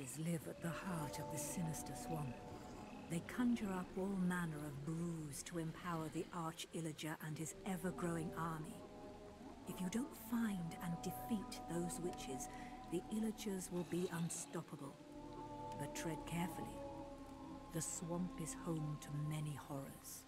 Live at the heart of the sinister swamp. They conjure up all manner of brews to empower the Arch Illager and his ever-growing army. If you don't find and defeat those witches, the Illagers will be unstoppable. But tread carefully. The swamp is home to many horrors.